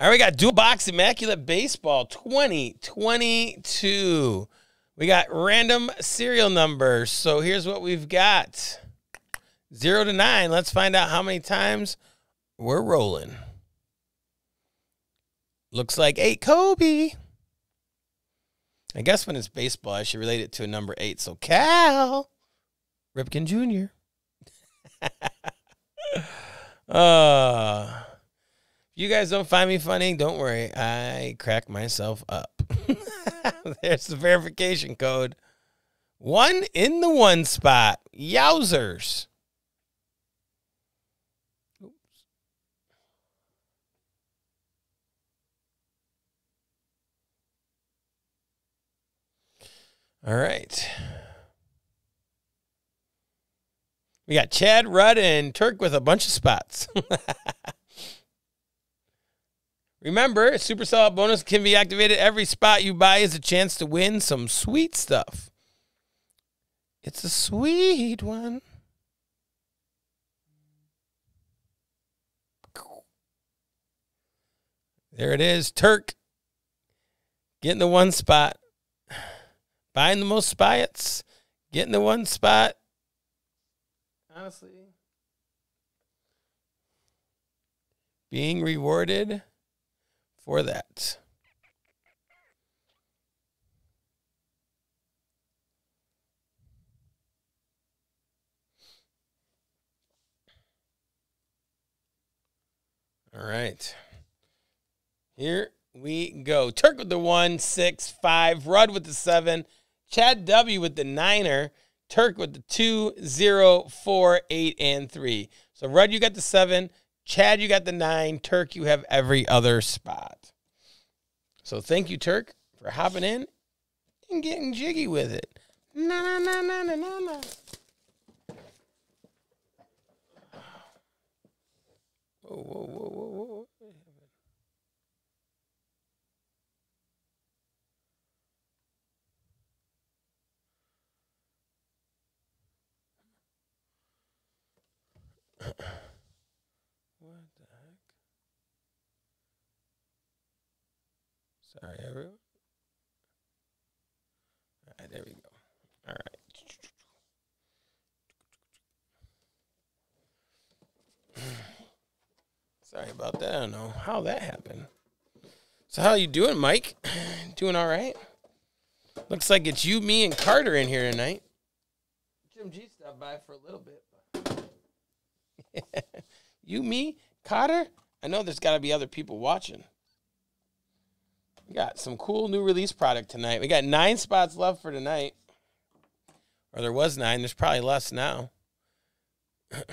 All right, we got dual box immaculate baseball 2022. We got random serial numbers. So here's what we've got zero to nine. Let's find out how many times we're rolling. Looks like eight Kobe. I guess when it's baseball, I should relate it to a number eight. So Cal Ripken Jr. uh you guys don't find me funny, don't worry. I crack myself up. There's the verification code. One in the one spot. Yowzers. Oops. All right. We got Chad Rudd and Turk with a bunch of spots. Remember, Super Sellout bonus can be activated. Every spot you buy is a chance to win some sweet stuff. It's a sweet one. There it is. Turk getting the one spot. Buying the most spots. Getting the one spot. Honestly. Being rewarded for that. All right. Here we go. Turk with the one, six, five. Rudd with the seven. Chad W with the niner. Turk with the two, zero, four, eight, and three. So Rudd, you got the seven. Chad, you got the nine. Turk, you have every other spot. So thank you, Turk, for hopping in and getting jiggy with it. Na na na na na na What the heck? Sorry, everyone. All right, there we go. All right. Sorry about that. I don't know how that happened. So how you doing, Mike? doing all right? Looks like it's you, me, and Carter in here tonight. Jim G stopped by for a little bit. You, me, Cotter. I know there's got to be other people watching. We got some cool new release product tonight. We got nine spots left for tonight. Or there was nine. There's probably less now. Let's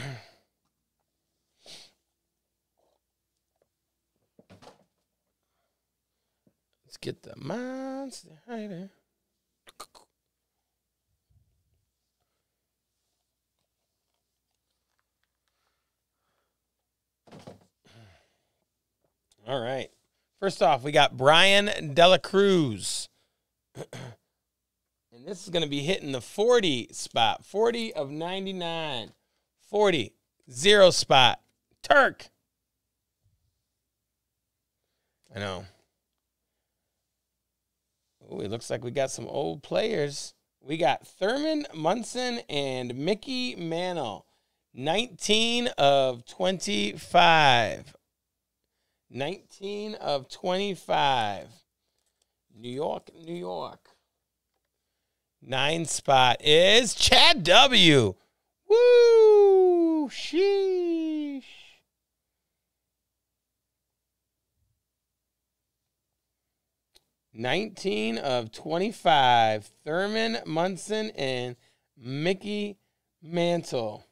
get the monster hider. All right. First off, we got Bryan De La Cruz. and this is going to be hitting the 40 spot. 40 of 99. 40. Zero spot. Turk. I know. Oh, it looks like we got some old players. We got Thurman Munson and Mickey Mantle. 19 of 25. 19 of 25. New York, New York. Nine spot is Chad W. Woo! Sheesh. Nineteen of twenty-five. Thurman Munson and Mickey Mantle.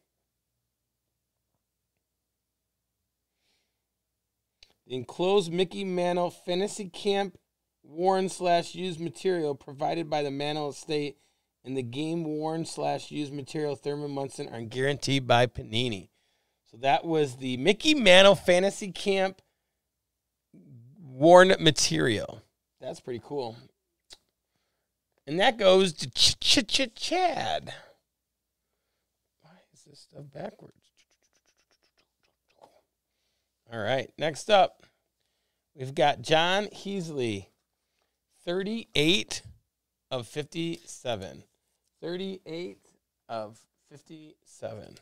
The enclosed Mickey Mantle Fantasy Camp worn slash used material provided by the Mantle Estate and the game worn slash used material Thurman Munson are guaranteed by Panini. So that was the Mickey Mantle Fantasy Camp worn material. That's pretty cool. And that goes to Ch Ch Ch Chad. Why is this stuff backwards? All right, next up, We've got John Heasley, 38 of 57. 38 of 57.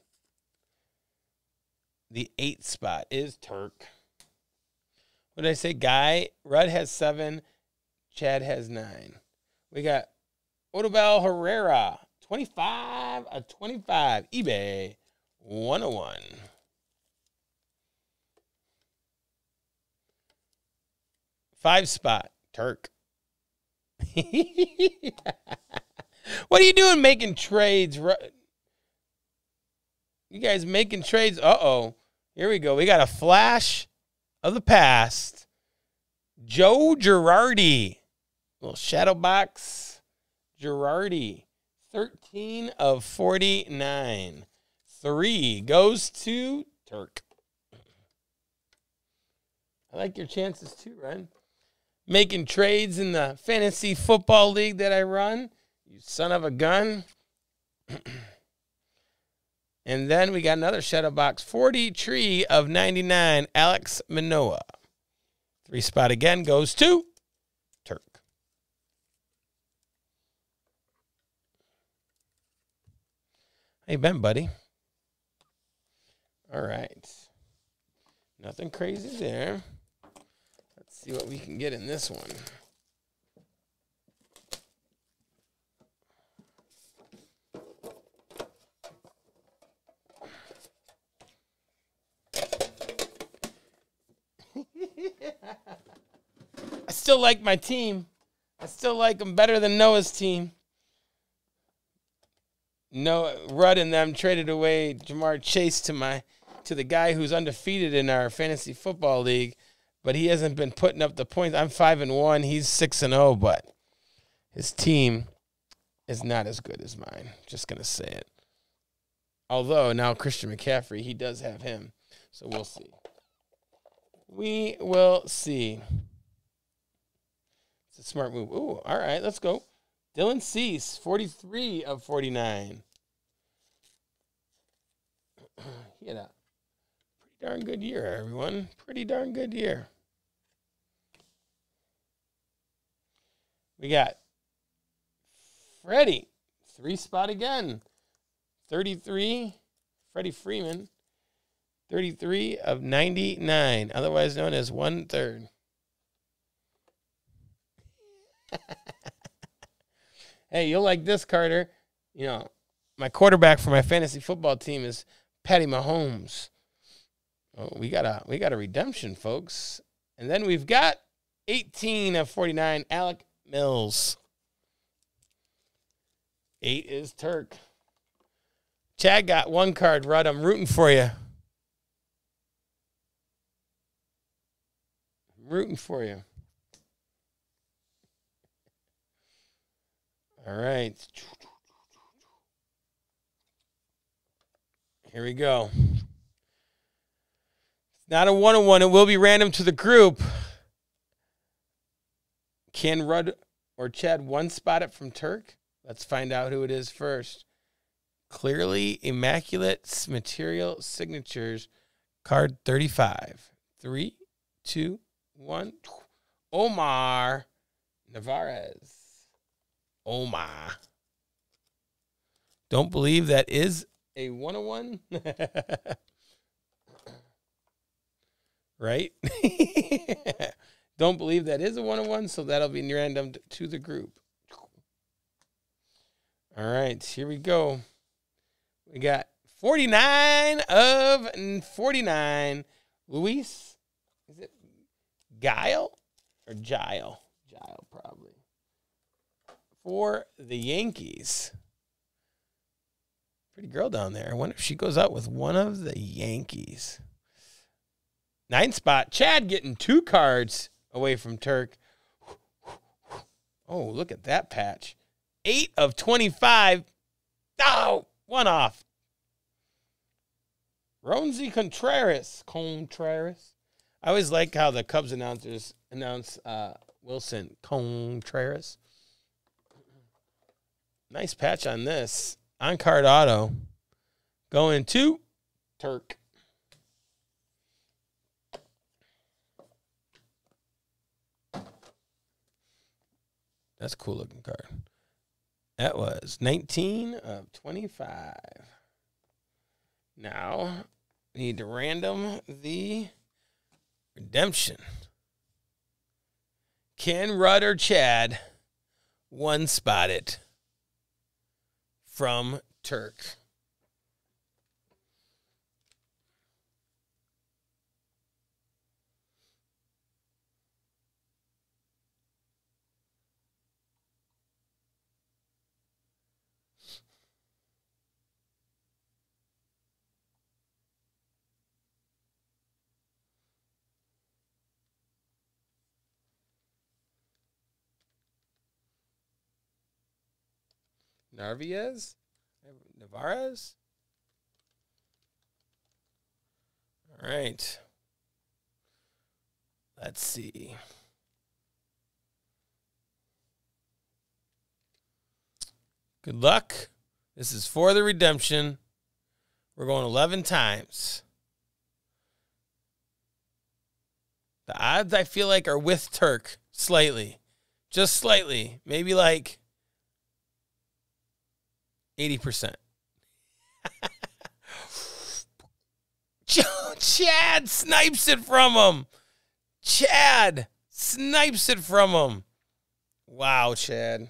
The eighth spot is Turk. What did I say? Guy, Rudd has seven, Chad has nine. We got Odubel Herrera, 25 of 25. eBay, 101. Five spot, Turk. what are you doing making trades? You guys making trades? Uh oh. Here we go. We got a flash of the past. Joe Girardi. Little shadow box. Girardi. 13 of 49. Three goes to Turk. I like your chances too, Ryan making trades in the fantasy football league that I run. You son of a gun. and then we got another shadow box 40 tree of 99, Alek Manoah. Three spot again goes to Turk. Hey, Ben, buddy. All right. Nothing crazy there see what we can get in this one. I still like my team. I still like them better than Noah's team. Noah Rudd and them traded away Ja'Marr Chase to my to the guy who's undefeated in our fantasy football league but he hasn't been putting up the points. I'm five and one. He's six and zero, oh, but his team is not as good as mine. Just gonna say it. Although now Christian McCaffrey, he does have him, so we'll see. We will see. It's a smart move. Ooh, all right, let's go. Dylan Cease, 43 of 49. he darn good year, everyone. Pretty darn good year. We got Freddie, three spot again. 33, Freddie Freeman, 33 of 99, otherwise known as one third. hey, you'll like this, Carter. You know, my quarterback for my fantasy football team is Patty Mahomes. Oh, we got a we got a redemption, folks. And then we've got 18 of 49, Alec Mills. Eight is Turk. Chad got one card, Rudd. I'm rooting for you. I'm rooting for you. All right. Here we go. Not a one on one. It will be random to the group. Can Rudd or Chad one spot it from Turk? Let's find out who it is first. Clearly immaculate material signatures, card 35. Three, two, one. Omar Navarez. Omar. Don't believe that is a 101. right? Don't believe that is a one on one, so that'll be random to the group. All right, here we go. We got 49 of 49. Luis, is it Guile or Gile? Gile, probably. For the Yankees. Pretty girl down there. I wonder if she goes out with one of the Yankees. Nine spot. Chad getting two cards away from Turk. Oh, look at that patch. Eight of 25. Oh, one off. Roansy Contreras. Contreras. I always like how the Cubs announcers announce uh, Willson Contreras. Nice patch on this. On card auto. Going to Turk. That's a cool looking card. That was 19 of 25. Now, we need to random the redemption. Can Rudd or Chad one spot it from Turk? Narvaez? Navarez? All right. Let's see. Good luck. This is for the redemption. We're going 11 times. The odds I feel like are with Turk slightly. Just slightly. Maybe like 80%. Chad snipes it from him. Chad snipes it from him. Wow, Chad.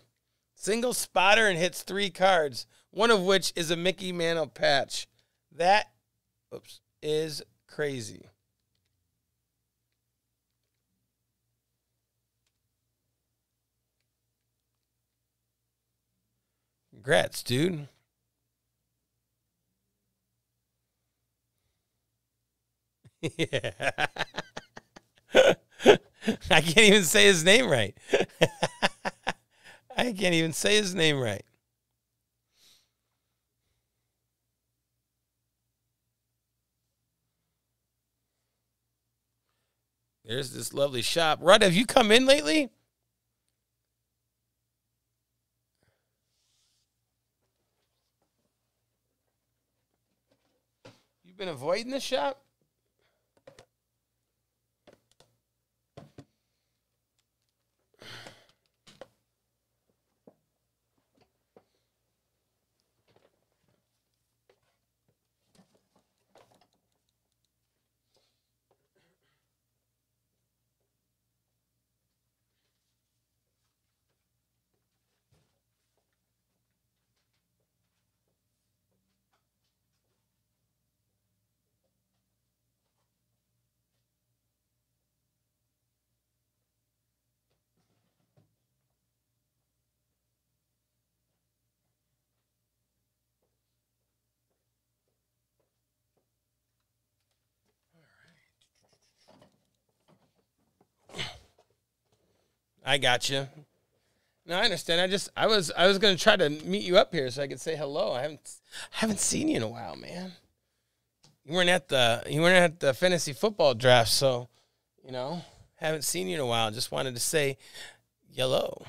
Single spotter and hits three cards, one of which is a Mickey Mantle patch. That oops, is crazy. Congrats, dude. yeah. I can't even say his name right. I can't even say his name right. There's this lovely shop. Rudd, have you come in lately? You've been avoiding the shop? I got you. No, I understand. I just I was I was gonna try to meet you up here so I could say hello. I haven't I haven't seen you in a while, man. You weren't at the you weren't at the fantasy football draft, so you know haven't seen you in a while. Just wanted to say hello.